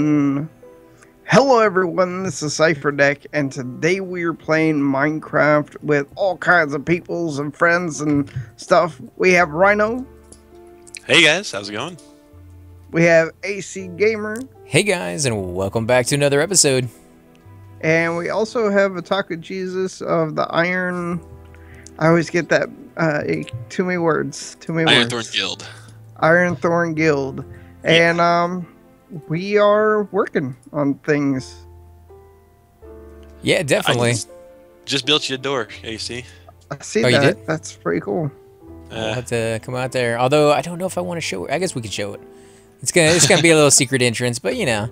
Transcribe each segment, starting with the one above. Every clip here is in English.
Hello everyone, this is Cypher Deck, and today we are playing Minecraft with all kinds of peoples and friends and stuff. We have Rhino, Hey guys, how's it going? we have AC Gamer, Hey guys, and welcome back to another episode. and we also have Otaku Jesus of the Iron. I always get that uh, too many words. Too many Iron Thorn. Guild. Iron Thorn Guild, and um, we are working on things. Yeah, definitely. Just, just built you a door, AC. I see Oh, you that. did? That's pretty cool. We'll Uh, have to come out there. Although I don't know if I want to show it. I guess we could show it. It's gonna it's gonna be a little secret entrance, but you know,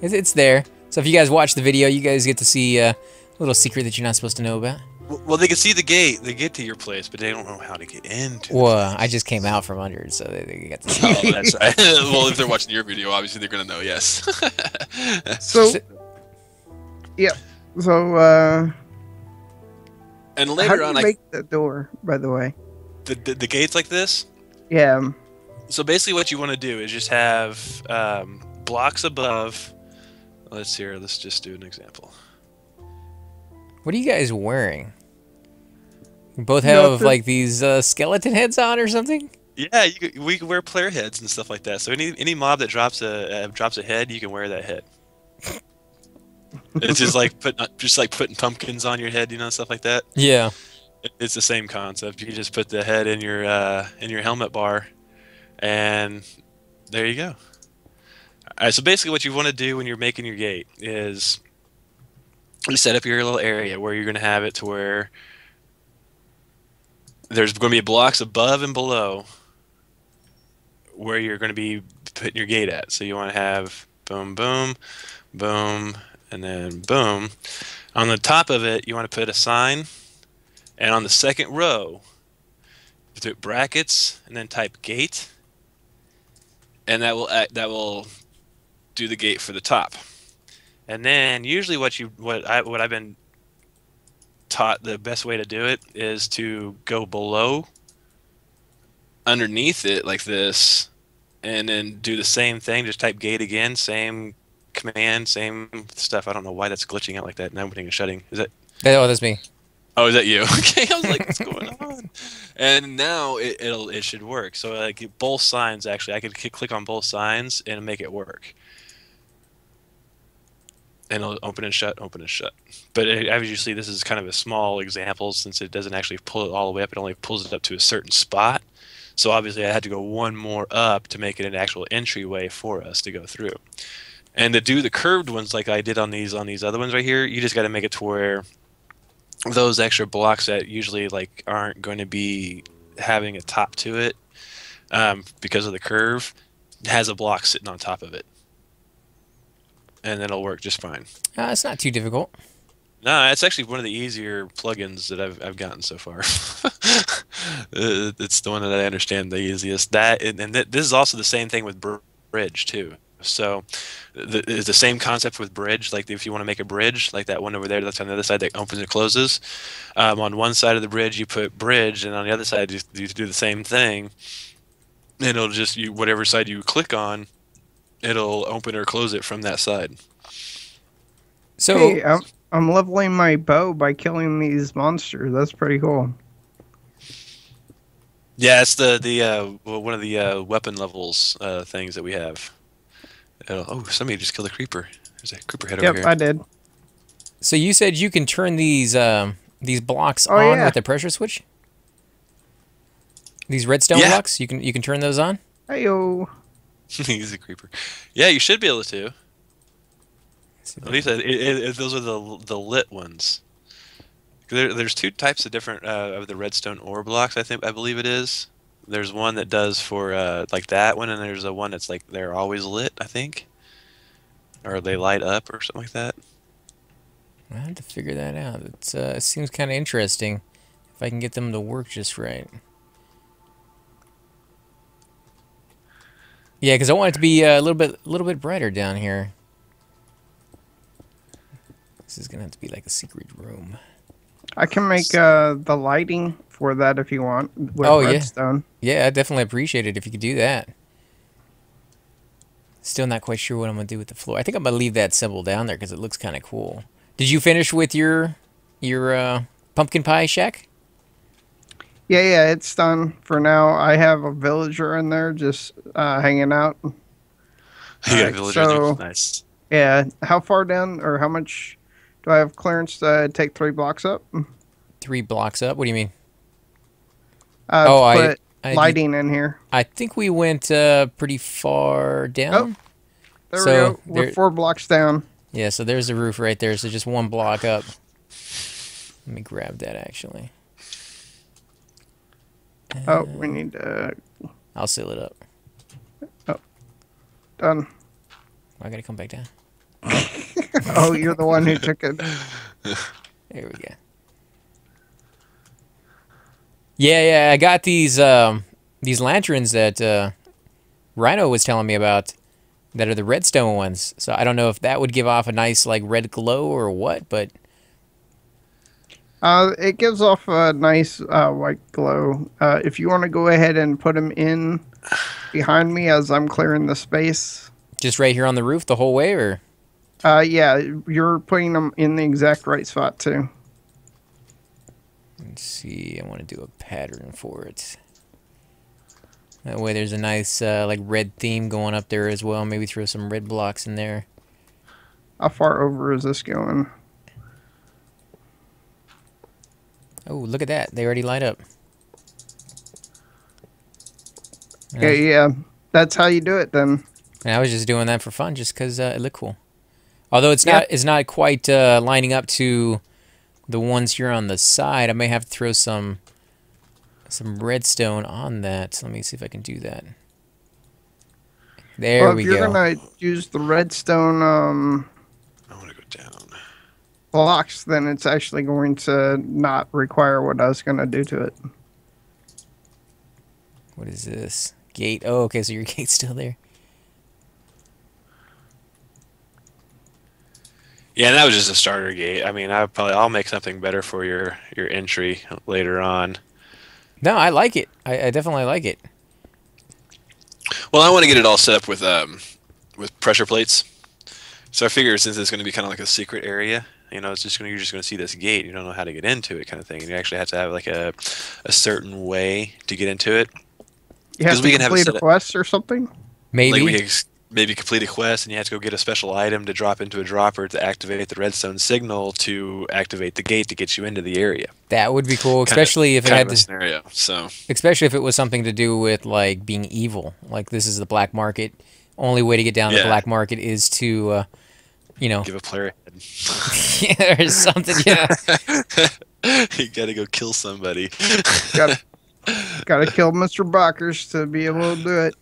it's, it's there. So if you guys watch the video, you guys get to see uh, a little secret that you're not supposed to know about. W- well, they can see the gate. They get to your place, but they don't know how to get into. Well, I just came out from under so they, they got to see. Oh, that's right. well, if they're watching your video, obviously they're gonna know. Yes. So, So- yeah. So, uh, and how later do you on, I, make the door? By the way, the, the the gates like this. yeah. So basically, what you want to do is just have um, blocks above. Let's see here. Let's just do an example. What are you guys wearing? You both have Nothing. like these uh, skeleton heads on or something? Yeah, you could, we can wear player heads and stuff like that. So any any mob that drops a uh, drops a head, you can wear that head. it's just like put just like putting pumpkins on your head, you know, stuff like that. Yeah. It's the same concept. You just put the head in your uh, in your helmet bar, and there you go. All right, so basically, what you want to do when you're making your gate is you set up your little area where you're going to have it to where there's going to be blocks above and below where you're going to be putting your gate at. So you want to have boom, boom, boom, and then boom. On the top of it, you want to put a sign, and on the second row, put brackets and then type gate, and that will act, that will do the gate for the top. And then usually what you what I what I've been taught the best way to do it is to go below underneath it like this and then do the same thing. Just type gate again same command same stuff. I don't know why that's glitching out like that. And opening and shutting. Is that Oh, that's me. oh is that you? Okay i was like what's going on? And now it, it'll it should work. So like both signs actually i could click on both signs and make it work and it'll open and shut open and shut. But it, as you see this is kind of a small example since it doesn't actually pull it all the way up. It only pulls it up to a certain spot. So obviously i had to go one more up to make it an actual entryway for us to go through. And to do the curved ones like i did on these on these other ones right here you just got to make it to where those extra blocks that usually like aren't going to be having a top to it um, because of the curve has a block sitting on top of it and it'll work just fine. Uh, it's not too difficult. no it's actually one of the easier plugins that i've, I've gotten so far. Uh, it's the one that i understand the easiest. That and, and th- this is also the same thing with bridge too. So the, it's the same concept with bridge. Like if you want to make a bridge like that one over there that's on the other side that opens and closes um, on one side of the bridge you put bridge and on the other side you, you do the same thing. And it'll just you whatever side you click on it'll open or close it from that side So Hey, I'm, I'm leveling my bow by killing these monsters. That's pretty cool. yeah it's the the uh, one of the uh, weapon levels uh, things that we have It'll, oh somebody just killed a creeper there's a creeper head over here. Yep, I did. So you said you can turn these um, these blocks Oh, on yeah. with the pressure switch. These redstone Yeah. blocks, you can you can turn those on. Hey yo. he's a creeper yeah you should be able to At least it, it, it, those are the the lit ones. There, there's two types of different uh, of the redstone ore blocks. I think I believe it is. There's one that does for uh, like that one, and there's a one that's like they're always lit. I think, or they light up or something like that. I have to figure that out. It's, uh, it seems kind of interesting if I can get them to work just right. Yeah, because I want it to be uh, a little bit, a little bit brighter down here. This is gonna have to be like a secret room. I can make uh, the lighting for that if you want with Oh, yeah. Yeah, I definitely appreciate it if you could do that. Still not quite sure what I'm gonna do with the floor. I think I'm gonna leave that symbol down there because it looks kind of cool. Did you finish with your your uh, pumpkin pie shack? Yeah, yeah, it's done for now. I have a villager in there just uh, hanging out. You got a villager so- Nice. Yeah, how far down or how much do I have clearance to take three blocks up? Three blocks up. What do you mean? Uh, Oh, to I- put I, lighting in here. I think we went uh, pretty far down. Oh, There So, we go. We're there- four blocks down. Yeah, so there's the roof right there. So just one block up. Let me grab that actually. Oh, we need to I'll seal it up. Oh, done. I gotta come back down. Oh, you're the one who took it. There we go. Yeah, yeah, I got these um these lanterns that uh Rhino was telling me about that are the redstone ones. So I don't know if that would give off a nice like red glow or what, but Uh, it gives off a nice uh, white glow. Uh, if you want to go ahead and put them in behind me as I'm clearing the space. just right here on the roof the whole way or Uh, yeah, you're putting them in the exact right spot too. let's see, I want to do a pattern for it. That way there's a nice uh, like red theme going up there as well. Maybe throw some red blocks in there. How far over is this going? Oh, look at that. They already light up. Yeah, yeah, that's how you do it then. And I was just doing that for fun, just because uh, it looked cool. Although it's Yeah. not, it's not quite uh, lining up to the ones here on the side. I may have to throw some, some redstone on that. Let me see if I can do that. There well, we if you're gonna use the redstone um, I want to go down. Blocks, then it's actually going to not require what I was gonna do to it. What is this gate? Oh, okay. So your gate's still there. Yeah, that was just a starter gate. I mean, I probably I'll make something better for your your entry later on. No, I like it. I, I definitely like it. Well, I want to get it all set up with um with pressure plates. So I figure since it's going to be kind of like a secret area, you know, it's just going to, you're just going to see this gate. You don't know how to get into it, kind of thing. And you actually have to have like a a certain way to get into it. You have 'Cause to we can have it complete set a up- quest or something. Maybe. Like we ex- maybe complete a quest, and you have to go get a special item to drop into a dropper to activate the redstone signal to activate the gate to get you into the area. that would be cool, Kinda- especially if it kind had of a to. scenario. So especially if it was something to do with like being evil like this is the black market only way to get down the black market is to uh you know give a player a head. or something yeah you gotta go kill somebody. Gotta gotta kill Mr. Bockers to be able to do it.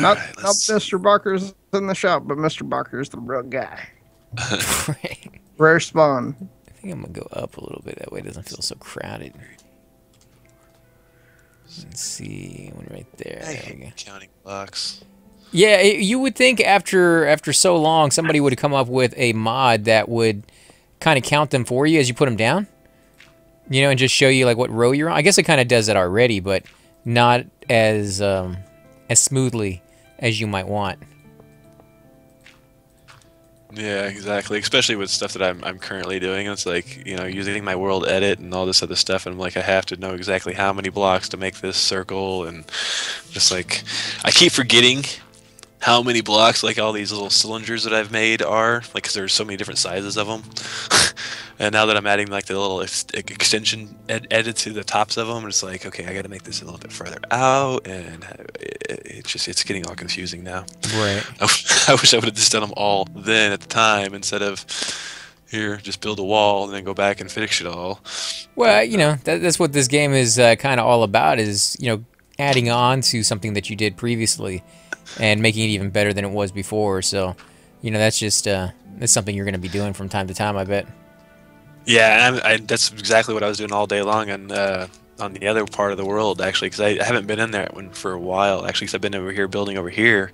Not Alright, not Mr. Bockers in the shop, but Mr. Bockers the real guy. right. Rare spawn. i think i'm gonna go up a little bit that way it doesn't feel so crowded let's see one right there, I hate counting blocks. yeah you would think after after so long somebody would come up with a mod that would kind of count them for you as you put them down? You know and just show you like what row you're on? I guess it kind of does that already but not as um as smoothly as you might want Yeah, exactly. Especially with stuff that I'm I'm currently doing. It's like you know using my world edit and all this other stuff, and I'm like I have to know exactly how many blocks to make this circle, and just like I keep forgetting how many blocks like all these little cylinders that I've made are like because there's so many different sizes of them. and now that I'm adding like the little ex- extension ed- edit to the tops of them, it's like okay, I got to make this a little bit further out, and it, it's just it's getting all confusing now. right I wish I wish I would have just done them all then at the time instead of here, just build a wall and then go back and fix it all. well you know that, that's what this game is uh, kind of all about is you know adding on to something that you did previously and making it even better than it was before. So you know that's just uh that's something you're going to be doing from time to time i bet. Yeah, and I, that's exactly what I was doing all day long and uh, on the other part of the world actually because I, I haven't been in that one for a while actually because I've been over here building over here.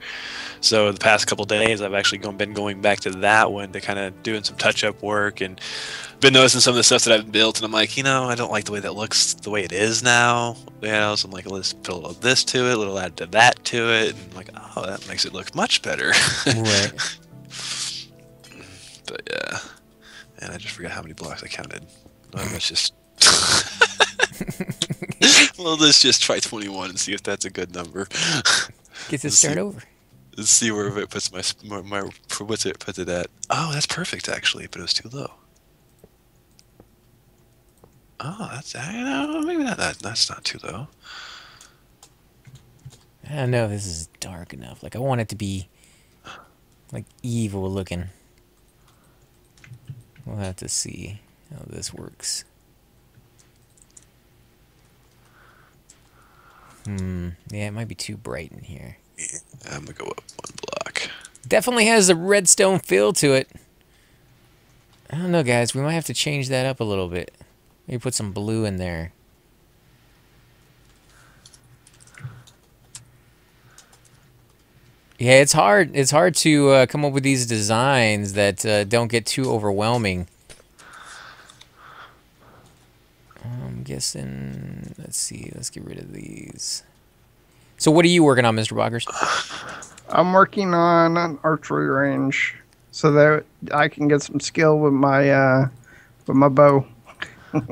So the past couple days I've actually gone, been going back to that one to kind of doing some touch up work and been noticing some of the stuff that I've built and I'm like you know I don't like the way that looks the way it is now you know so I'm like let's put a little of this to it a little add to that to it and I'm like oh that makes it look much better. Right. but yeah, and I just forgot how many blocks I counted. Well, just. well, let's just try 21 and see if that's a good number. Get to Let's start see. over. Let's see where it puts my my, my what's it puts it at. Oh, that's perfect actually, but it was too low. Oh, that's I know maybe not that that's not too low. I don't know if this is dark enough. Like I want it to be like evil looking. We'll have to see how this works. Hmm. Yeah, it might be too bright in here. I'm gonna go up one block. Definitely has a redstone feel to it. I don't know, guys. We might have to change that up a little bit. Maybe put some blue in there. Yeah, it's hard. It's hard to uh, come up with these designs that uh, don't get too overwhelming. Guessing. Let's see. Let's get rid of these. So, what are you working on, Mr. Boggers? I'm working on an archery range so that I can get some skill with my uh, with my bow.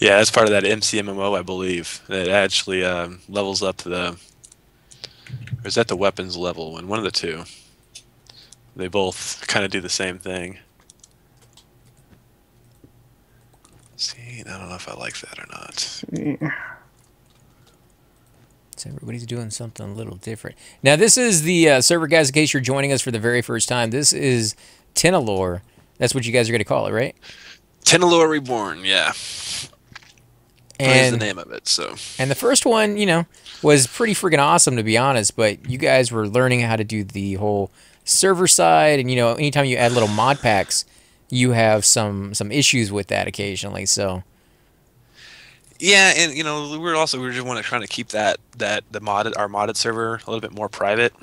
Yeah, that's part of that MCMMO, I believe. That actually um, levels up the. Or is that the weapons level one? One of the two. They both kind of do the same thing. See, I don't know if I like that or not. See. So everybody's doing something a little different. Now, this is the uh, server, guys, in case you're joining us for the very first time. This is Tenalor. That's what you guys are going to call it, right? Tenalor Reborn, yeah. That is the name of it, so. and the first one, you know, was pretty freaking awesome, to be honest. But you guys were learning how to do the whole server side. And, you know, anytime you add little mod packs, you have some some issues with that occasionally. So, Yeah, and you know, we were also we were just want to trying to keep that that the modded our modded server a little bit more private,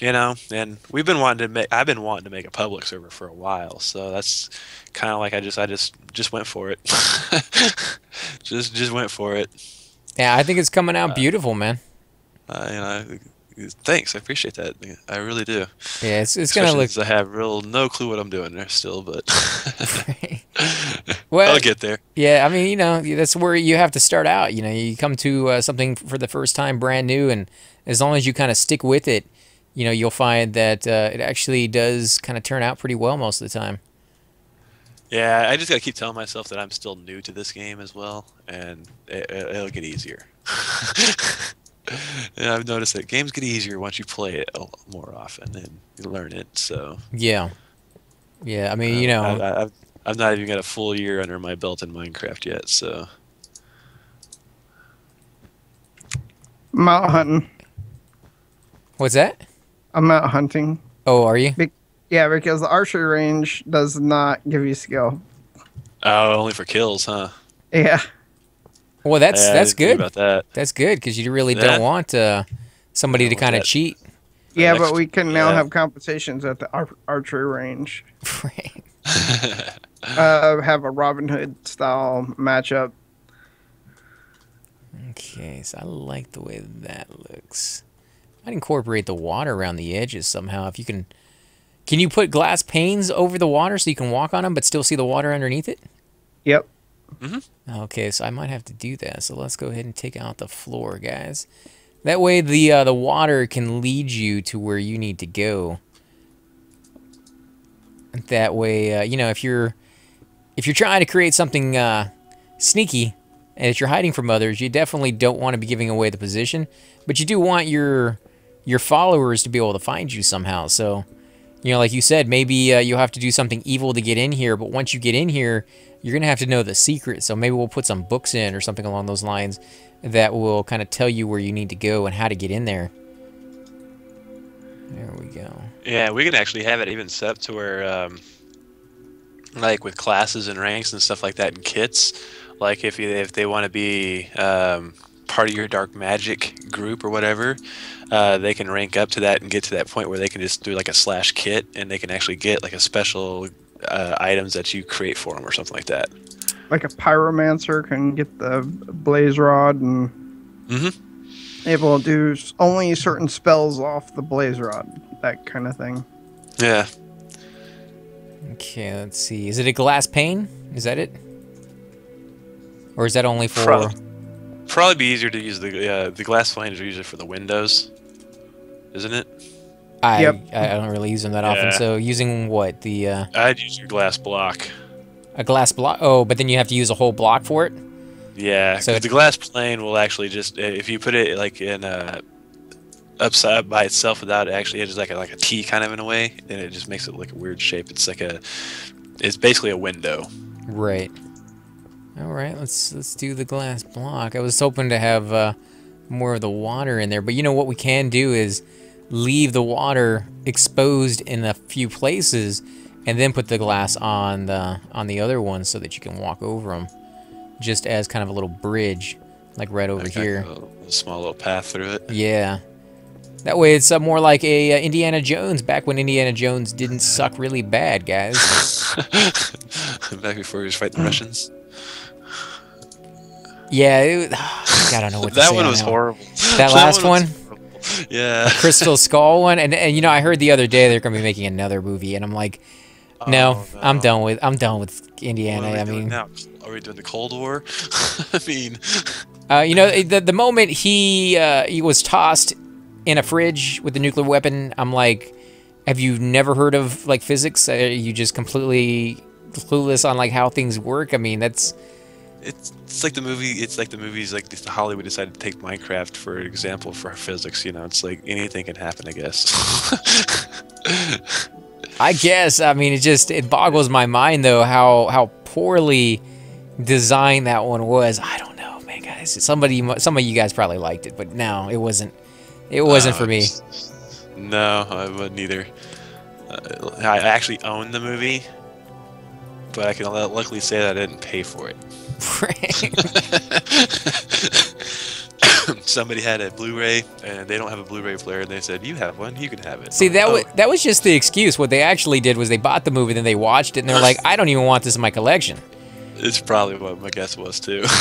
you know. And we've been wanting to make I've been wanting to make a public server for a while, so that's kind of like I just I just just went for it. just just went for it. yeah, I think it's coming out beautiful, man. Uh, you know, thanks. I appreciate that. I really do. Yeah, it's, it's going to look. I have real no clue what I'm doing there still, but well, I'll get there. Yeah, I mean, you know, that's where you have to start out. You know, you come to uh, something for the first time, brand new, and as long as you kind of stick with it, you know, you'll find that uh, it actually does kind of turn out pretty well most of the time. Yeah, I just gotta keep telling myself that I'm still new to this game as well, and it, it'll get easier. and I've noticed that games get easier once you play it a lot more often and you learn it. So Yeah, yeah. I mean, you um, know, I, I, I've I've not even got a full year under my belt in Minecraft yet. So I'm out hunting. what's that? I'm out hunting. Oh, are you? Yeah, because the archery range does not give you skill. oh, only for kills, huh? Yeah. Well, that's Yeah, that's good. About that. That's good because you really Yeah. don't want uh, somebody Yeah, to kind of cheat. Yeah, next- but we can now yeah. have competitions at the ar- archery range. Right. Uh, have a Robin Hood style matchup. okay, so I like the way that looks. I'd incorporate the water around the edges somehow. If you can, can you put glass panes over the water so you can walk on them but still see the water underneath it? Yep. Okay, so I might have to do that. So let's go ahead and take out the floor, guys. That way the uh, the water can lead you to where you need to go. That way, uh, you know, if you're if you're trying to create something uh, sneaky and if you're hiding from others, you definitely don't want to be giving away the position, but you do want your your followers to be able to find you somehow. So, you know, like you said, maybe uh, you'll have to do something evil to get in here, but once you get in here, you're gonna have to know the secret. So maybe we'll put some books in or something along those lines that will kind of tell you where you need to go and how to get in there. There we go. Yeah, we can actually have it even set up to where um, like with classes and ranks and stuff like that and kits. Like if you, if they want to be um, part of your dark magic group or whatever, uh, they can rank up to that and get to that point where they can just do like a slash kit and they can actually get like a special uh, items that you create for them or something like that. Like a pyromancer can get the blaze rod and Mm-hmm. able to do only certain spells off the blaze rod, that kind of thing. Yeah. Okay, let's see. Is it a glass pane? Is that it? Or is that only for? Pro- Probably be easier to use the uh, the glass flames are usually for the windows, isn't it? I, Yep. I I don't really use them that often. So using what the uh, I'd use your glass block. a glass block? Oh, but then you have to use a whole block for it. Yeah, So the glass pane will actually just uh, if you put it like in a upside by itself without it actually it's like a, like a T kind of in a way, and it just makes it like a weird shape. It's like a it's basically a window. Right. All right. Let's let's do the glass block. I was hoping to have uh, more of the water in there, but you know what we can do is leave the water exposed in a few places, and then put the glass on the on the other ones so that you can walk over them, just as kind of a little bridge, like right over Like here. a, a small little path through it. Yeah. That way it's uh, more like a uh, Indiana Jones back when Indiana Jones didn't suck really bad, guys. Back before he was fighting the Russians. Yeah, it, I don't know what that one was that horrible. That last was one? Yeah. Crystal Skull one, and and you know I heard the other day they're gonna be making another movie, and I'm like, no, Oh, I'm done with I'm done with Indiana. I mean, now? Are we doing the Cold War? I mean, uh, you know the the moment he uh, he was tossed in a fridge with a nuclear weapon, I'm like, have you never heard of like physics? Are you just completely clueless on like how things work? I mean, that's it's it's like the movie. It's like the movies. Like Hollywood decided to take Minecraft for an example for physics. You know, it's like anything can happen. I guess. I guess. I mean, it just it boggles my mind though how how poorly designed that one was. I don't know, man, guys. Somebody, some of you guys probably liked it, but no, it wasn't. It wasn't Uh, for me. No, I wouldn't either. Uh, I actually own the movie, but I can luckily say that I didn't pay for it. Somebody had a Blu-ray, and they don't have a Blu-ray player, and they said, "You have one, you can have it." See, I'm that oh. like, was that was just the excuse. What they actually did was they bought the movie, then they watched it, and they're like, I don't even want this in my collection. "Oh, It's probably what my guess was too.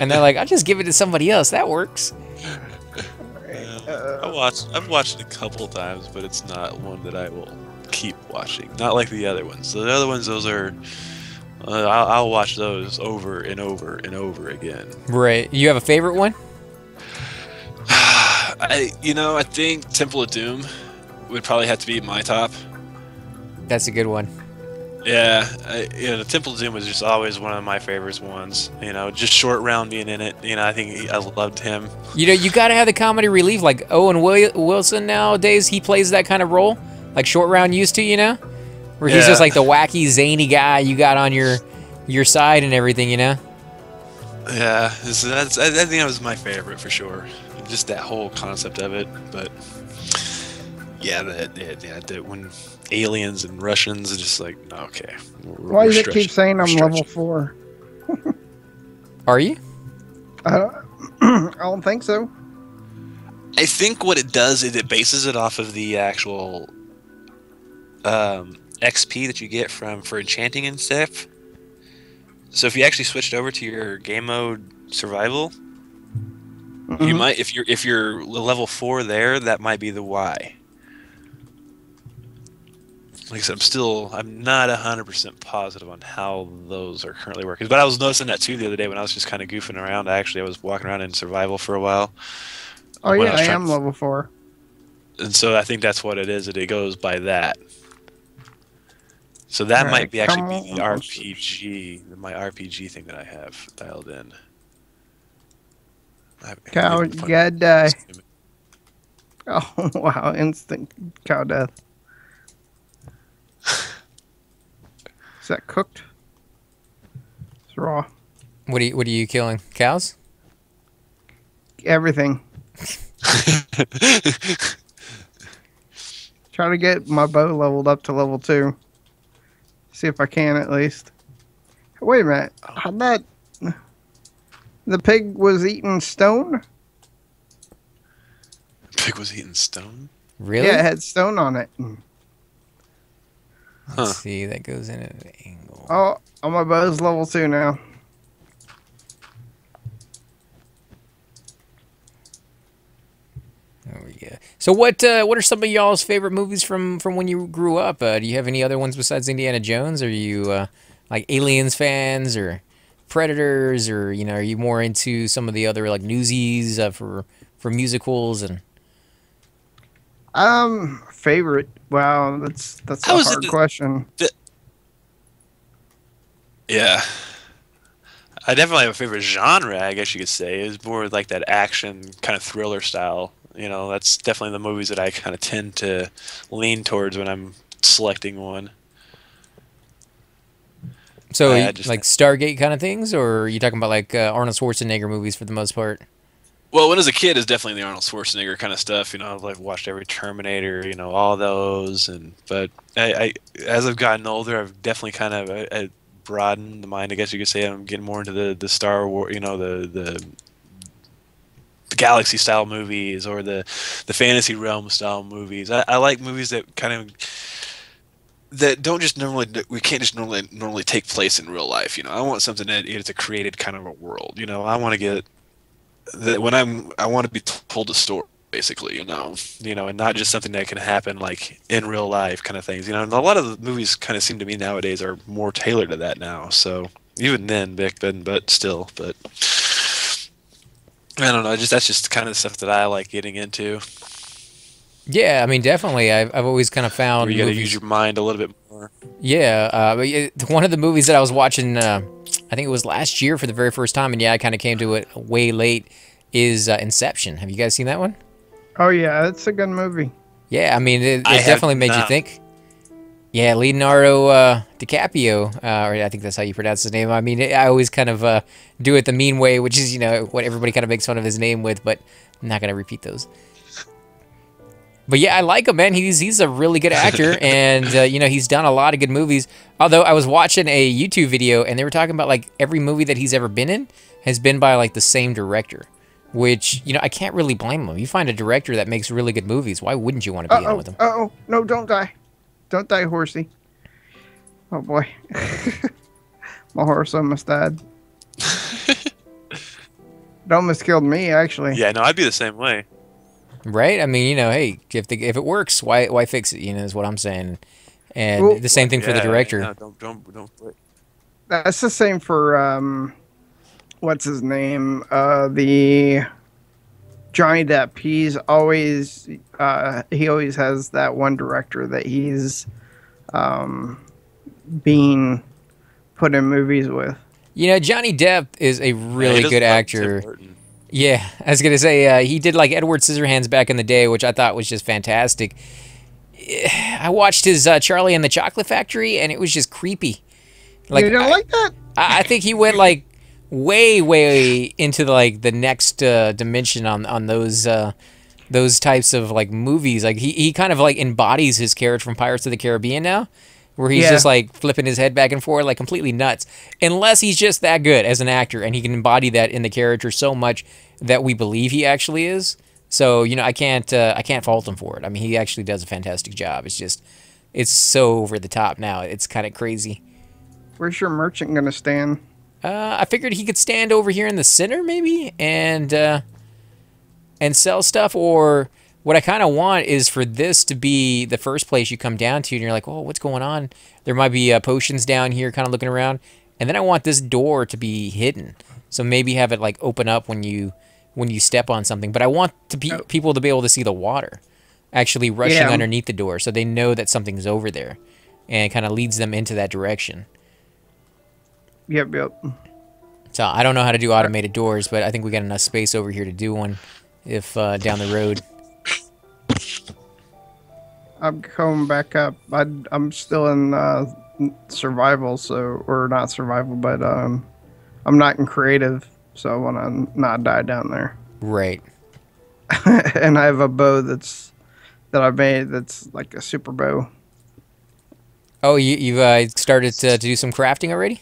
And they're like, I'll just give it to somebody else. That works. Uh, I watched. I've watched it a couple times, but it's not one that I will keep watching. Not like the other ones. The other ones, those are. Uh, I'll, I'll watch those over and over and over again. Right. You have a favorite one? I, you know, I think Temple of Doom would probably have to be my top. That's a good one. Yeah, I, you know, the Temple of Doom was just always one of my favorites ones. You know, just short round being in it. You know, I think he, I loved him. You know, you got to have the comedy relief. Like Owen Wilson nowadays, he plays that kind of role, like Short Round used to. You know, where he's just like the wacky, zany guy you got on your your side and everything. You know. Yeah, that's, I, I think that was my favorite for sure. Just that whole concept of it. But yeah, that yeah, yeah, that when aliens and Russians are just like, no, okay. we're- Why we're does it keep saying I'm level four? Are you? I don't, I don't think so. I think what it does is it bases it off of the actual um, XP that you get from for enchanting and stuff. So if you actually switched over to your game mode survival, you Mhm. might if you're if you're level four there, that might be the why. Like I said, I'm still I'm not hundred percent positive on how those are currently working. But I was noticing that too the other day when I was just kind of goofing around. Actually, I was walking around in survival for a while. Oh yeah, I I am level four. and so I think that's what it is. That it goes by that. So that Alright, might be actually be the. RPG, my RPG thing that I have dialed in. I- Cow, I you need to find- gotta die. Oh wow, instant cow death. Is that cooked? It's raw. What are you What are you killing? Cows? Everything. Try to get my bow leveled up to level two. See if I can at least. Wait a minute. How'd that? The pig was eating stone. The Pig was eating stone. Really? Yeah, it had stone on it. Hmm. Let's see, that goes in at an angle. Oh, oh my bow's level two now. There. So what uh, what are some of y'all's favorite movies from from when you grew up? Uh, do you have any other ones besides Indiana Jones? Are you uh, like Aliens fans or Predators or you know are you more into some of the other like Newsies uh, for for musicals and Um, favorite. Wow, that's that's I a was hard into- question. Yeah. I definitely have a favorite genre, I guess you could say. It's more like that action kind of thriller style. You know, that's definitely the movies that I kind of tend to lean towards when I'm selecting one. so I you- just like Stargate kind of things or are you talking about like uh, Arnold Schwarzenegger movies for the most part? Well, when I was a kid, it's definitely the Arnold Schwarzenegger kind of stuff. You know, I've like watched every Terminator, you know, all those, and but I, I as I've gotten older, I've definitely kind of I, I broadened the mind. I guess you could say I'm getting more into the the Star War, you know, the the the galaxy style movies or the the fantasy realm style movies. I, I like movies that kind of that don't just normally we can't just normally normally take place in real life. You know, I want something that it's a created kind of a world. You know, I want to get that when I'm I want to be told a story basically, you know, you know, and not just something that can happen like in real life kind of things. You know, and a lot of the movies kind of seem to me nowadays are more tailored to that now. So even then, back then, but still, but I don't know. Just that's just kind of the stuff that I like getting into. Yeah, I mean definitely. I've I've always kind of found Where you got to use your mind a little bit more. Yeah, uh, it- one of the movies that I was watching, uh, I think it was last year for the very first time, and yeah, I kind of came to it way late. Is uh, Inception? Have you guys seen that one? Oh yeah, it's a good movie. Yeah, I mean, it, it I definitely made you think. Yeah, Leonardo uh, DiCaprio, uh, or I think that's how you pronounce his name. I mean, I always kind of uh, do it the mean way, which is you know what everybody kind of makes fun of his name with, but I'm not gonna repeat those. But yeah, I like him, man. He's he's a really good actor, and uh, you know he's done a lot of good movies. Although I was watching a YouTube video, and they were talking about like every movie that he's ever been in has been by like the same director, which you know I can't really blame him. You find a director that makes really good movies, why wouldn't you want to Uh be in oh, with him? uh oh, no, don't die, don't die, horsey. Oh boy, my horse almost died. it almost killed me, actually. Yeah, no, I'd be the same way. Right? I mean, you know, hey, if the, if it works, why why fix it? You know, is what I'm saying. And Well- the same thing for the director. no, don't don't don't. quit. That's the same for um, what's his name? Uh, the Johnny Depp. He's always uh, he always has that one director that he's um, being put in movies with. You know, Johnny Depp is a really doesn't good like actor. Yeah, I was gonna say uh, he did like Edward Scissorhands back in the day, which I thought was just fantastic. I watched his uh, Charlie and the Chocolate Factory, and it was just creepy. Like you don't I, like that? I I think he went like way, way into the, like the next uh, dimension on on those uh, those types of like movies. Like he, he kind of like embodies his character from Pirates of the Caribbean now, where he's Yeah. just like flipping his head back and forth, like completely nuts. Unless he's just that good as an actor, and he can embody that in the character so much that we believe he actually is. So you know, I can't uh, I can't fault him for it. I mean, he actually does a fantastic job. It's just it's so over the top now. It's kind of crazy. Where's your merchant gonna stand? Uh, I figured he could stand over here in the center, maybe, and uh, and sell stuff. Or what I kind of want is for this to be the first place you come down to, and you're like, "Oh, what's going on?" There might be uh, potions down here, kind of looking around, and then I want this door to be hidden. So maybe have it like open up when you when you step on something. But I want to be, Oh. people to be able to see the water actually rushing Yeah. underneath the door, so they know that something's over there, and kind of leads them into that direction. Yep, yep. So I don't know how to do automated doors, but I think we got enough space over here to do one if uh, down the road. I'm coming back up. I, I'm still in uh, survival, so or not survival, but um, I'm not in creative, so I want to not die down there. Right. and I have a bow that's that I made that's like a super bow. Oh, you you uh, started to, to do some crafting already?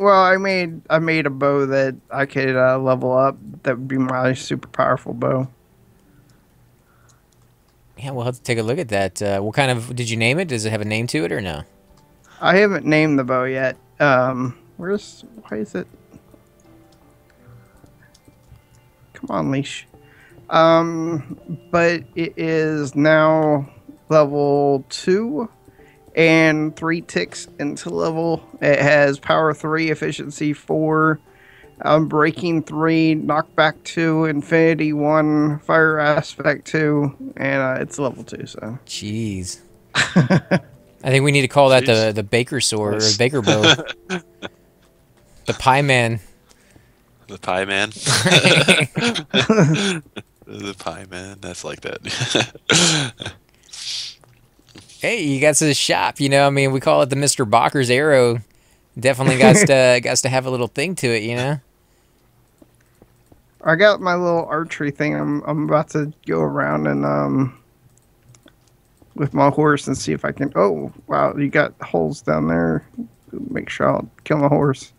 Well, I made I made a bow that I could uh, level up. That would be my super powerful bow. Yeah, we'll have to take a look at that. Uh, what kind of did you name it? Does it have a name to it or no? I haven't named the bow yet. Um, where's why is it? Come on, leash. Um, but it is now level two and three ticks into level. It has power three, efficiency four, um, breaking three, knockback two, infinity one, fire aspect two, and uh, it's level two. So Jeez. I think we need to call that the Jeez. the baker sword or Nice. baker bow. the pie man. The pie man. the pie man. That's like that. Hey, you got to shop. You know, I mean, we call it the Mister Bakker's arrow. Definitely got to got to have a little thing to it. You know. I got my little archery thing. I'm I'm about to go around and um with my horse and see if I can. Oh wow, you got holes down there. Make sure I'll kill my horse.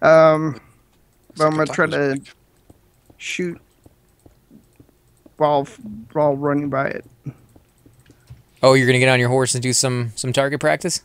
Um, but I'm gonna try to shoot while while running by it. Oh, you're gonna get on your horse and do some some target practice.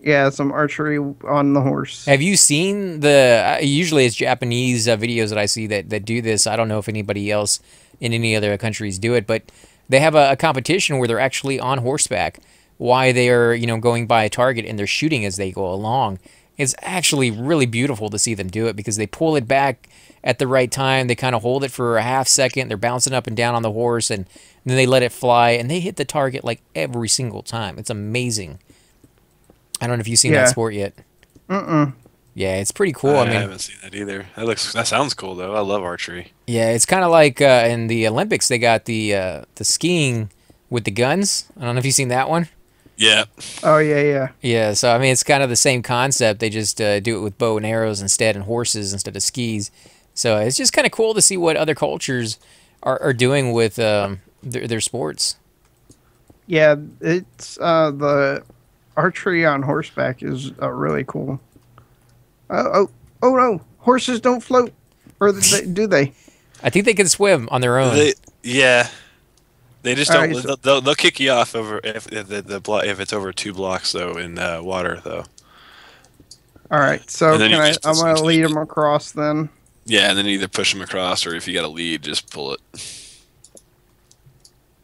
Yeah, some archery on the horse. Have you seen the? Uh, usually, it's Japanese uh, videos that I see that that do this. I don't know if anybody else in any other countries do it, but they have a, a competition where they're actually on horseback. Why they are, you know, going by a target and they're shooting as they go along. It's actually really beautiful to see them do it because they pull it back at the right time. They kind of hold it for a half second. They're bouncing up and down on the horse, and then they let it fly, and they hit the target like every single time. It's amazing. I don't know if you've seen Yeah. that sport yet. Mm-mm. Yeah, it's pretty cool. I, I mean, haven't seen that either. That looks. That sounds cool though. I love archery. yeah, it's kind of like uh, in the Olympics they got the uh, the skiing with the guns. I don't know if you've seen that one. Yeah. Oh yeah, yeah. Yeah, so I mean it's kind of the same concept. They just uh, do it with bow and arrows instead, and horses instead of skis. So it's just kind of cool to see what other cultures are, are doing with um, their, their sports. Yeah, it's uh the archery on horseback is uh, really cool. Oh, oh, oh no! Horses don't float, or they, do they? I think they can swim on their own. They, yeah. They just Alright, don't. so- they'll, they'll, they'll kick you off over if if the, the blo- if it's over two blocks though in uh, water though. All right, so can I, I'm gonna lead them across then. Yeah, and then either push them across or if you got a lead, just pull it.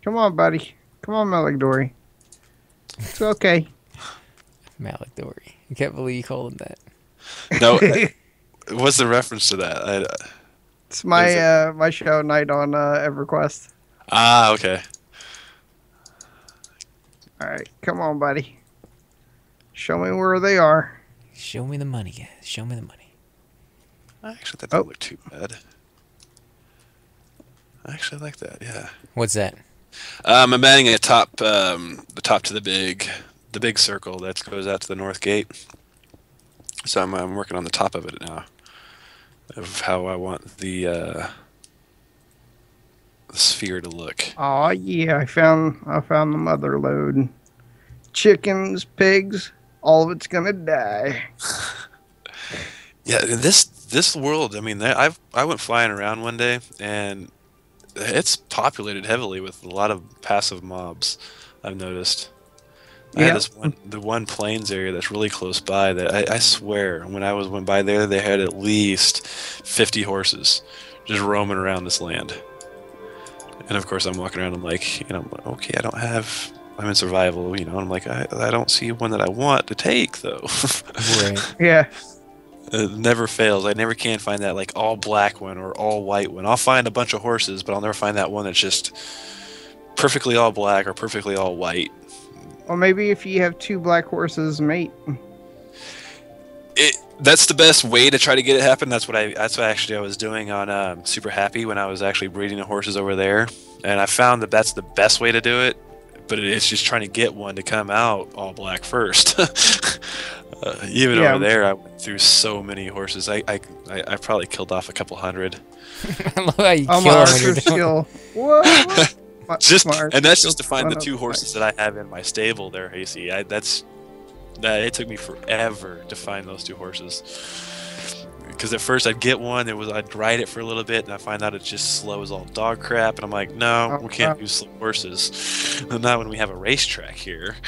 Come on, buddy. Come on, Meligdory. It's okay. Malik Dory. I can't believe you called him that. No, what's the reference to that? I, It's my it- uh my show night on uh, EverQuest. ah, okay. All right, come on, buddy. Show me where they are. Show me the money, guys. Show me the money. I actually, that doesn't Oh. look too bad. I actually like that. Yeah. What's that? Um, I'm adding a top, um, the top to the big, the big circle that goes out to the north gate. So I'm, I'm working on the top of it now, of how I want the, uh, the sphere to look. Oh yeah, I found I found the mother load. Chickens, pigs, all of it's gonna die. Yeah, this this world. I mean, I've I went flying around one day, and it's populated heavily with a lot of passive mobs. I've noticed. I Yeah. had this one, the one plains area that's really close by. That I, I swear, when I was went by there, they had at least fifty horses just roaming around this land. And of course, I'm walking around. I'm like, you know, okay, I don't have. I'm in survival, you know. And I'm like, I, I don't see one that I want to take though. Right. Yeah, It never fails. I never can find that like all black one or all white one. I'll find a bunch of horses, but I'll never find that one that's just perfectly all black or perfectly all white. Well, maybe if you have two black horses, mate. It that's the best way to try to get it happen. That's what I that's what actually I was doing on um, Super Happy when I was actually breeding the horses over there, and I found that that's the best way to do it. But it's just trying to get one to come out all black first. uh, even Yeah. over there, I went through so many horses. I I, I, I probably killed off a couple hundred. I love how you Oh, kill my him when you're archer doing skill. Whoa. My- just my and that's just to find the two horses my- that I have in my stable there. You see, I, that's That it took me forever to find those two horses. Because at first I'd get one, it was I'd ride it for a little bit, and I find out it's just slow as all dog crap, and I'm like, no, we can't use slow horses. Not when we have a racetrack here.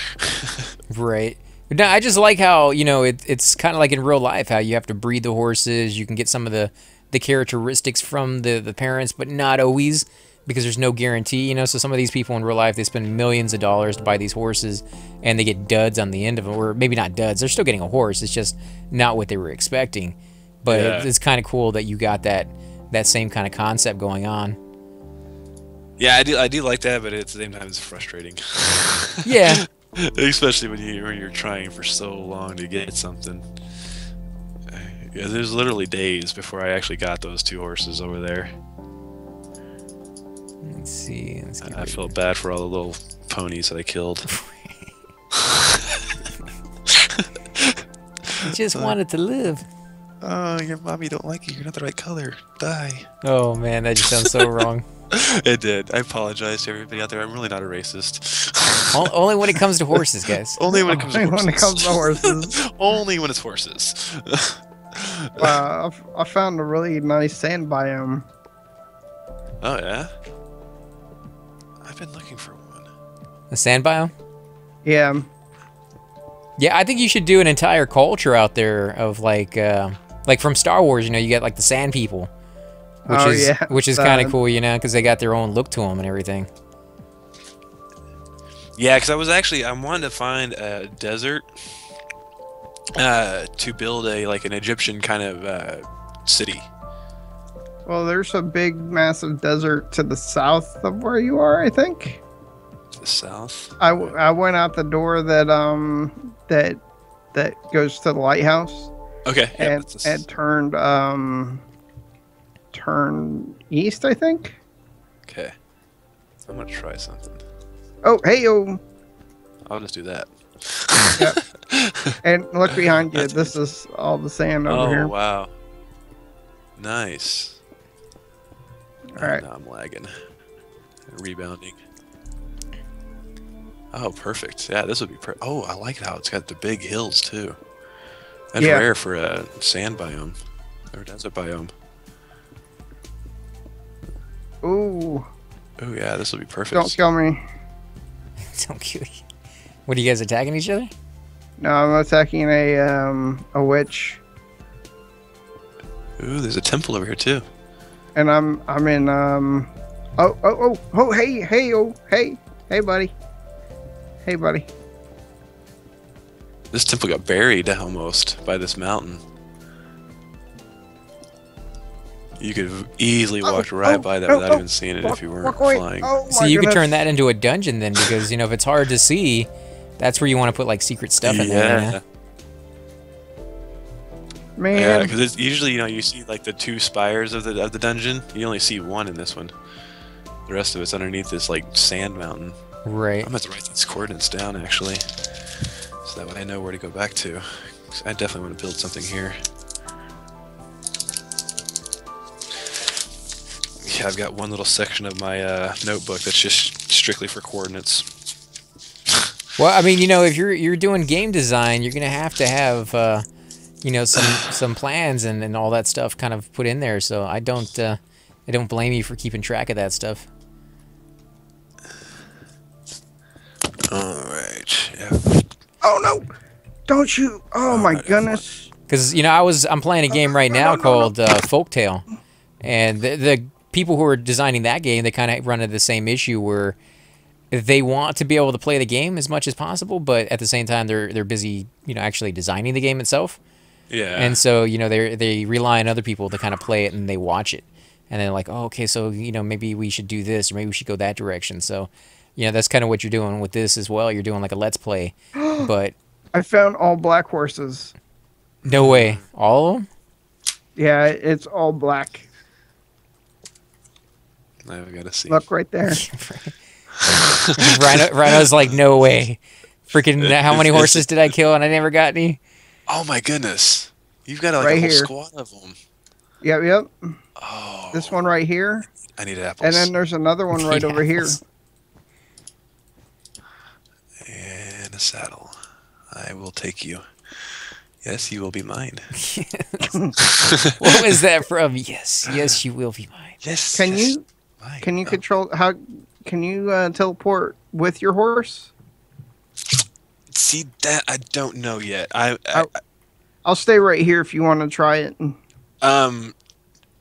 Right. No, I just like how you know it, it's kind of like in real life how you have to breed the horses. You can get some of the the characteristics from the the parents, but not always because there's no guarantee. You know, so some of these people in real life they spend millions of dollars to buy these horses, and they get duds on the end of them, or maybe not duds. They're still getting a horse. It's just not what they were expecting. But Yeah. it, it's kind of cool that you got that that same kind of concept going on. yeah, I do, I do like that, but at the same time, it's frustrating. Yeah. Especially when you when you're trying for so long to get something. Yeah, there's literally days before I actually got those two horses over there. Let's see. Let's get I felt bad for all the little ponies that I killed. I just wanted to live. Oh, your mommy don't like you. You're not the right color. Die. Oh man, that just sounds so wrong. It did. I apologize to everybody out there. I'm really not a racist. O- Only when it comes to horses, guys. Only when it comes to Only horses. when it comes to horses. Only when it's horses. Uh, I've- found a really nice sand biome. oh yeah. I've been looking for one. A sand biome. Yeah, Yeah, I think you should do an entire culture out there of like, uh, like from Star Wars. You know, you get like the Sand People, which Oh, is yeah, which is the- kind of cool. You know, because they got their own look to them and everything. Yeah, because I was actually I wanted to find a desert uh, to build a like an Egyptian kind of uh, city. well, there's a big, massive desert to the south of where you are. I think. To the south. I, w- I went out the door that um that that goes to the lighthouse Okay. yeah, and a and turned um turned east. I think. okay. I'm gonna try something. Oh, hey, oh, I'll just do that. and look behind you. This is all the sand over oh here. Oh wow. Nice. All right. Now I'm lagging. Rebounding. Oh, perfect. Yeah, this would be. Per- oh, I like how it's got the big hills too. That's Yeah. rare for a sand biome or desert biome. Ooh, Oh yeah, this will be perfect. don't kill me. Don't kill you. What are you guys attacking each other? No, I'm attacking a um a witch, Ooh, there's a temple over here too. and I'm I'm in um. Oh oh oh oh hey hey oh hey hey buddy. Hey buddy. This temple got buried almost by this mountain. You could have easily Oh, walked right oh, by that oh, without oh, even seeing it Walk- if you weren't flying. Oh So you could turn that into a dungeon then, because you know if it's hard to see, that's where you want to put like secret stuff in there. you know? Yeah, because it's usually you know you see like the two spires of the of the dungeon. You only see one in this one. The rest of it's underneath this like sand mountain. Right. I'm gonna have to write these coordinates down actually, so that way I know where to go back to. I definitely want to build something here. Yeah, I've got one little section of my uh, notebook that's just strictly for coordinates. Well, I mean, you know, if you're you're doing game design, you're gonna have to have, uh, you know, some some plans and, and all that stuff kind of put in there. So I don't uh, I don't blame you for keeping track of that stuff. Yeah. Oh no, don't you? Oh my goodness. Because you know, I was I'm playing a game right now called uh, Folktale, and the, the people who are designing that game they kind of run into the same issue where they want to be able to play the game as much as possible, but at the same time they're they're busy, you know, actually designing the game itself. Yeah. And so, you know, they they rely on other people to kind of play it and they watch it. And they're like, oh, okay, so, you know, maybe we should do this or maybe we should go that direction. So, you know, that's kind of what you're doing with this as well. You're doing like a let's play, but I found all black horses. no way. All of them? Yeah, it's all black. I've got to see. Look right there. Rhino, Rhino's like, no way. Freaking, how many It's- horses did I kill and I never got any? Oh my goodness! You've got like Right a whole here. squad of them. yep, yep. Oh. This one right here, I need apples. and then there's another one right over here. Apples. And saddle. I will take you. Yes, you will be mine. What was that from? Yes, yes, you will be mine. Yes. Can yes, you mine. can you Oh, control how can you uh, teleport with your horse? see that? I don't know yet. I, I. I'll stay right here if you want to try it. um,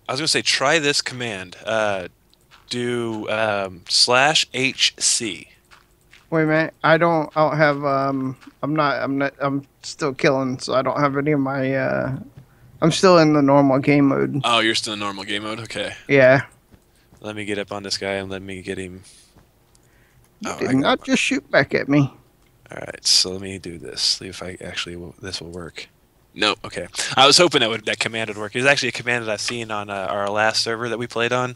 I was gonna say try this command. Uh, do um, slash HC. Wait a minute. I don't. I don't have. Um. I'm not. I'm not. I'm still killing, so I don't have any of my. Uh. I'm still in the normal game mode. Oh, you're still in normal game mode. Okay. Yeah. Let me get up on this guy and let me get him. You Oh, I did got not just shoot back at me. All right, so let me do this. See if I actually will, this will work. No, okay. I was hoping that would that command would work. It's actually a command that I've seen on uh, our last server that we played on.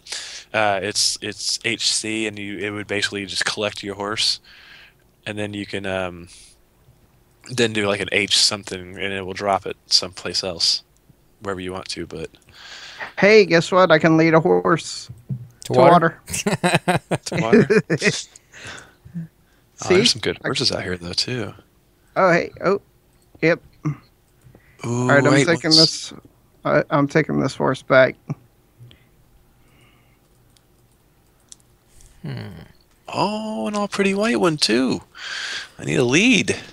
Uh, it's it's HC, and you it would basically just collect your horse, and then you can um, then do like an H something, and it will drop it someplace else, wherever you want to. But Hey, guess what? I can lead a horse To to water. water. to water. oh, See? there's some good horses out here though too. oh, hey. Oh. Yep. Ooh, All right. I'm wait, taking what's- this. I, I'm taking this horse back. Oh, an all pretty white one too. I need a lead.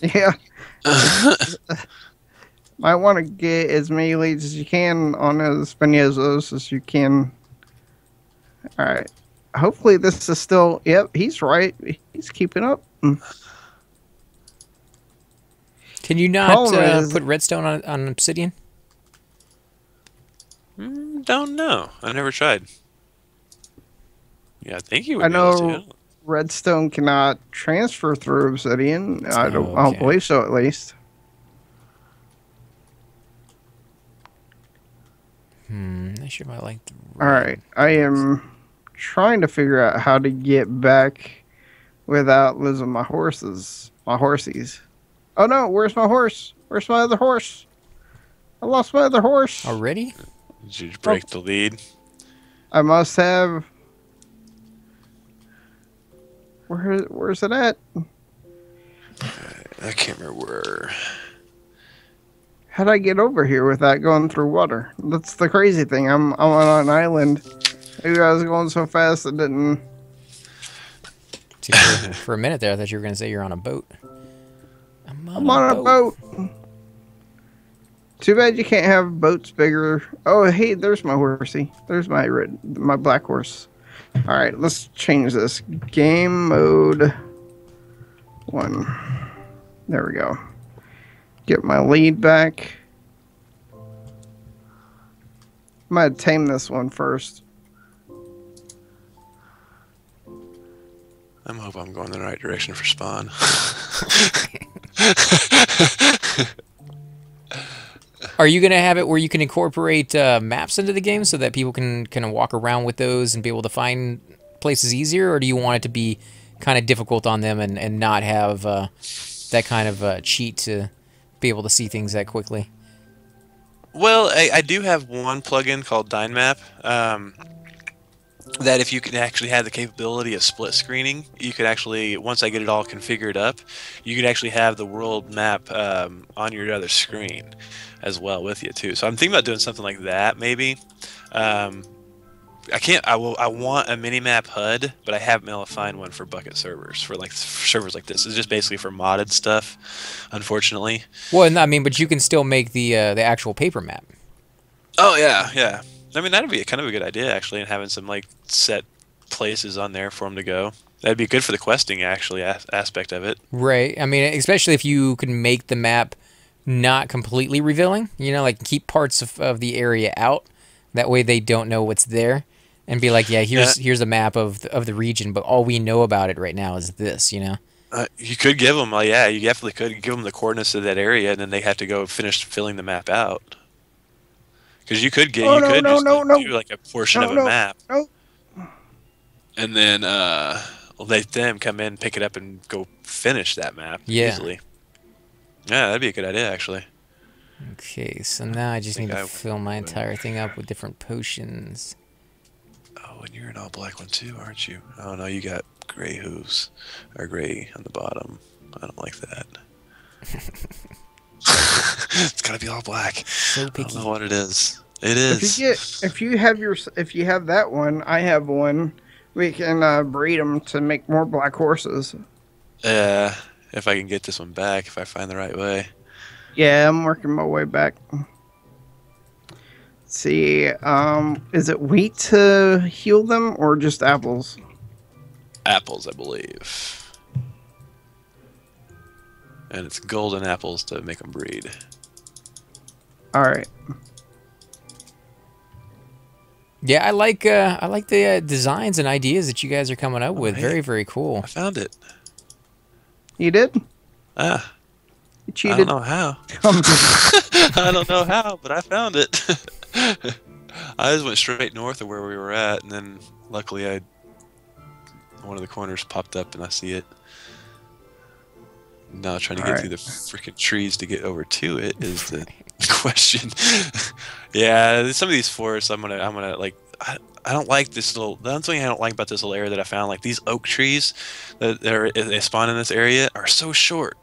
Yeah. Might want to get as many leads as you can on as many of those as you can. All right. Hopefully this is still. Yep, he's right. He's keeping up. Mm. Can you not uh, is- put redstone on, on obsidian? Mm, don't know. I never tried. Yeah, I think you would. I know- to. Redstone cannot transfer through obsidian. I don't. I Oh, don't believe so. At least. Hmm, I sure might like the All right. I am trying to figure out how to get back without losing my horses. My horsies. Oh no! Where's my horse? Where's my other horse? I lost my other horse. Already? Did you break the lead? I must have. Where? Where's it at? I can't remember where. How'd I get over here without going through water? That's the crazy thing. I'm I'm on an island. Maybe I was going so fast it didn't. For, for a minute there, I thought you were going to say you're on a boat. I'm on, I'm on a boat. Too bad you can't have boats bigger. Oh, hey, there's my horsey. There's my red, my black horse. All right, let's change this. Game mode one. There we go. Get my lead back. I'm gonna tame this one first. I'm hope I'm going in the right direction for spawn. Are you going to have it where you can incorporate uh, maps into the game so that people can kind of walk around with those and be able to find places easier? Or do you want it to be kind of difficult on them and, and not have uh, that kind of uh, cheat to be able to see things that quickly? well, I, I do have one plugin called Dynmap. Um, that if you can actually have the capability of split screening, you could actually once I get it all configured up, you could actually have the world map um, on your other screen as well with you too. So I'm thinking about doing something like that maybe. Um, I can't. I will. I want a mini map HUD, but I haven't been able to find one for Bukkit servers for like for servers like this. It's just basically for modded stuff, unfortunately. Well, no, I mean, but you can still make the uh, the actual paper map. Oh yeah, yeah. I mean that'd be kind of a good idea actually, and having some like set places on there for them to go. That'd be good for the questing actually as- aspect of it. Right. I mean, especially if you can make the map not completely revealing, you know, like keep parts of, of the area out. That way they don't know what's there. And be like, yeah, here's here's a map of the, of the region, but all we know about it right now is this, you know. Uh, you could give them, uh, yeah, you definitely could give them the coordinates of that area, and then they have to go finish filling the map out. Because you could get, Oh, you no, could no, just no, like, no. do like a portion No, of a no, map, no. and then uh, let them come in, pick it up, and go finish that map Yeah. easily. Yeah, that'd be a good idea actually. Okay, so now I just think need to I fill my entire thing up with different potions. Oh, and you're an all black one too, aren't you? Oh no, you got gray hooves or gray on the bottom. I don't like that. it's gotta be all black. So I don't know what it is. It is. If you get, if you have your, if you have that one, I have one. We can uh, breed them to make more black horses. Yeah, if I can get this one back, if I find the right way. Yeah, I'm working my way back. see, um, is it wheat to heal them or just apples? Apples, I believe. And it's golden apples to make them breed. All right. Yeah, I like uh, I like the uh, designs and ideas that you guys are coming up with. hey. Very very cool. I found it. You did? Ah, You I don't know how. I'm I don't know how, but I found it. I just went straight north of where we were at, and then luckily I one of the corners popped up and I see it. Now trying to get Alright. through the freaking trees to get over to it is the question. yeah, some of these forests I'm gonna I'm gonna like I, I don't like this little that's something I don't like about this little area that I found. Like these oak trees that that are, they spawn in this area are so short.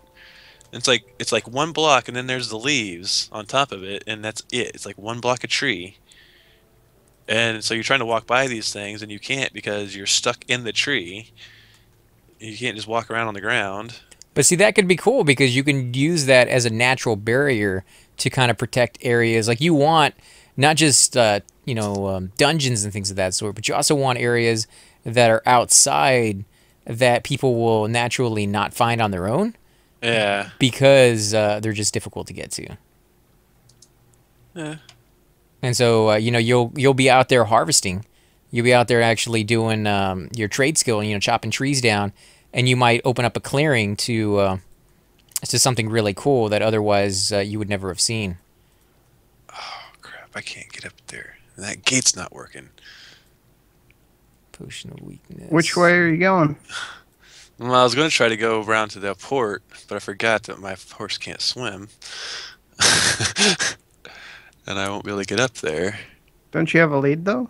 It's like it's like one block, and then there's the leaves on top of it, and that's it. It's like one block of tree, and so you're trying to walk by these things, and you can't because you're stuck in the tree. You can't just walk around on the ground. But see, that could be cool because you can use that as a natural barrier to kind of protect areas. Like you want not just uh, you know um, dungeons and things of that sort, but you also want areas that are outside that people will naturally not find on their own Yeah, because uh, they're just difficult to get to. yeah. And so uh, you know you'll you'll be out there harvesting, you'll be out there actually doing um, your trade skill, you know, chopping trees down, and you might open up a clearing to uh, to something really cool that otherwise uh, you would never have seen. Oh crap! I can't get up there. That gate's not working. Potion of weakness. Which way are you going? Well, I was going to try to go around to the port, but I forgot that my horse can't swim, and I won't be able to get up there. Don't you have a lead though?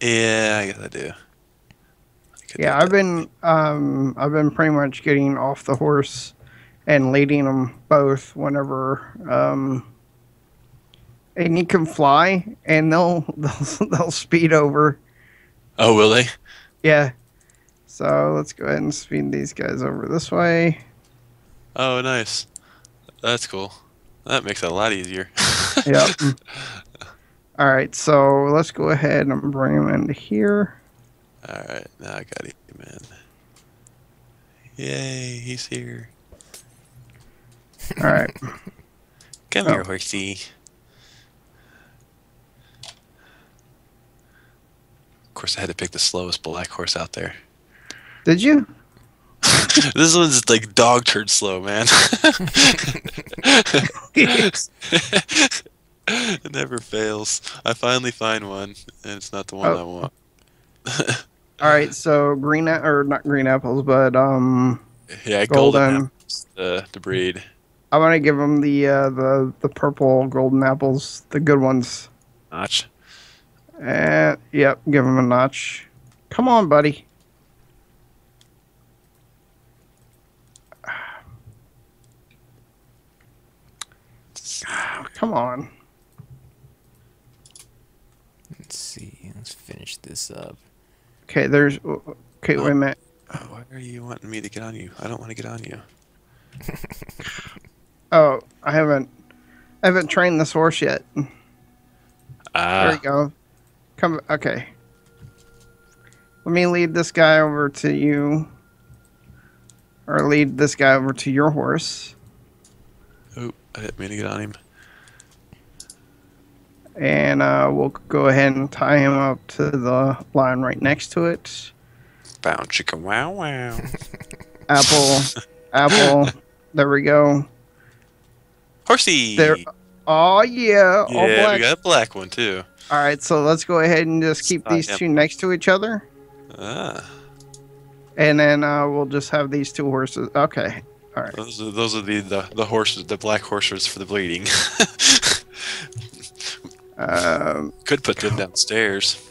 Yeah, I guess I do. Yeah, I've been um I've been pretty much getting off the horse and leading them both whenever um and you can fly and they'll they'll, they'll speed over. Oh, will they? Yeah. So let's go ahead and speed these guys over this way. Oh, nice. That's cool. That makes it a lot easier. Yep. All right, so let's go ahead and bring them into here. All right, now I got him, man. Yay, he's here. All right. Come Oh. here, horsey. Of course, I had to pick the slowest black horse out there. Did you? this one's like dog turd slow, man. it never fails. I finally find one, and it's not the one Oh. I want. All right, so green or not green apples, but um Yeah, golden, golden. apples, the the breed. I want to give them the uh, the the purple golden apples, the good ones. Notch. And yep, give him a notch. Come on, buddy. Come on. Let's see. Let's finish this up. Okay, there's. Okay, wait a minute. Oh, why are you wanting me to get on you? I don't want to get on you. Oh, I haven't. I haven't trained this horse yet. Ah. There you go. Come. Okay. Let me lead this guy over to you. Or lead this guy over to your horse. oh, I didn't mean to get on him. And uh, we'll go ahead and tie him up to the line right next to it. Bound chicken, wow, wow. Apple, apple. There we go. Horsey. There. Oh yeah, yeah, black. we got a black one too. All right, so let's go ahead and just keep these two next to each other, Ah, and then uh, we'll just have these two horses. Okay. All right. those are those are the, the the horses, the black horses for the bleeding. Um, Could put them downstairs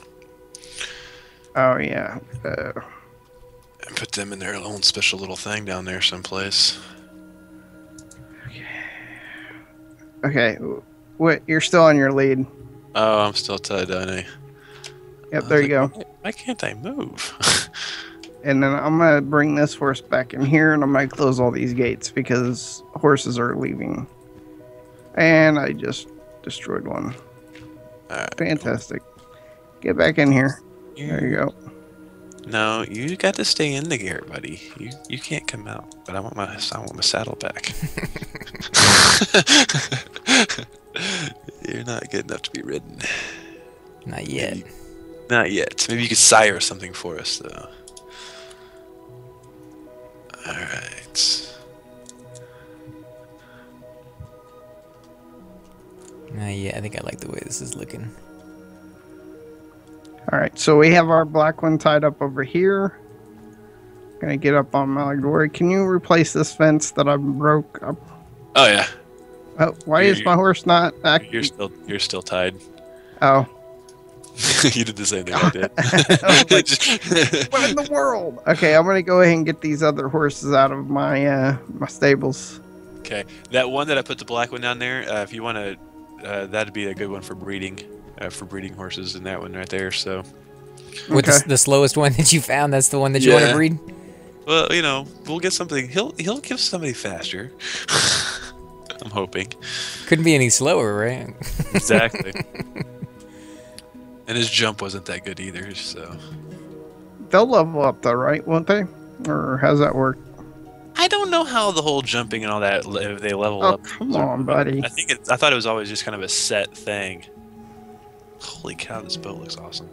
oh yeah. Uh, and put them in their own special little thing down there someplace. Okay. What? You're still on your lead. Oh, I'm still tied down. eh? Yep. There you go. Why can't I move? And then I'm gonna bring this horse back in here, and I'm gonna close all these gates because horses are leaving. And I just destroyed one. Alright, Fantastic. Get back in here. There you go. No, you got to stay in the gear, buddy. You you can't come out. But I want my I want my saddle back. You're not good enough to be ridden. Not yet. Maybe- Not yet. Maybe you could sire something for us, though. All right. Not yet. I think I like the way this is looking. All right. So we have our black one tied up over here. Gonna get up on Malagori. Can you replace this fence that I broke up? Oh yeah, Oh, why You- is my horse not you're still you're still tied. Oh, you did the same thing I did. I was like, what in the world? Okay, I'm gonna go ahead and get these other horses out of my uh my stables. okay, that one that I put the black one down there. Uh, if you want to, uh, that'd be a good one for breeding, uh, for breeding horses. In that one right there. So, With the, Okay. s- the slowest one that you found, that's the one that you want to breed? well, you know, we'll get something. He'll he'll give somebody faster. I'm hoping. Couldn't be any slower, right? Exactly. and his jump wasn't that good either. So. They'll level up though, right? Won't they? Or how's that work? I don't know how the whole jumping and all that if they level Oh, up. come on, buddy. I think it, I thought it was always just kind of a set thing. Holy cow, this boat looks awesome.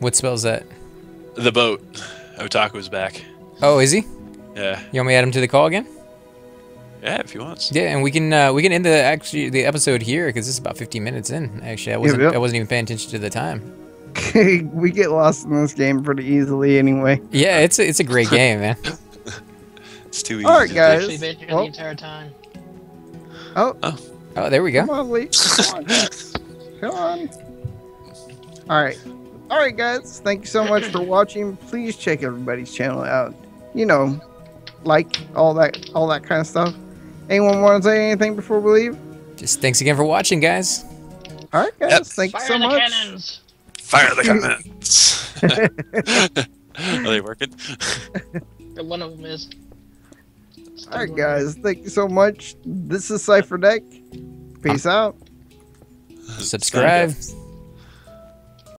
What spell's that? The boat. Otaku's back. Oh, is he? Yeah, You want me to add him to the call again? yeah, if he wants. Yeah, and we can uh, we can end the actually the episode here because this is about 15 minutes in. Actually, I wasn't yep. I wasn't even paying attention to the time. we get lost in this game pretty easily anyway. Yeah, it's a, it's a great game, man. It's too easy. All right, to guys. Actually been here Well- the entire time. Oh. oh, Oh, there we go. come on, Lee. Come on. Come on. All right. All right, guys. Thank you so much for watching. Please check everybody's channel out. You know, like all that, all that kind of stuff. Anyone want to say anything before we leave? Just thanks again for watching, guys. All right, guys. Yep. Thank you so the much. cannons! Fire the cannons. Are they working? One of them is. All right, guys. Thank you so much. This is Cipher Deck. Peace out. Subscribe.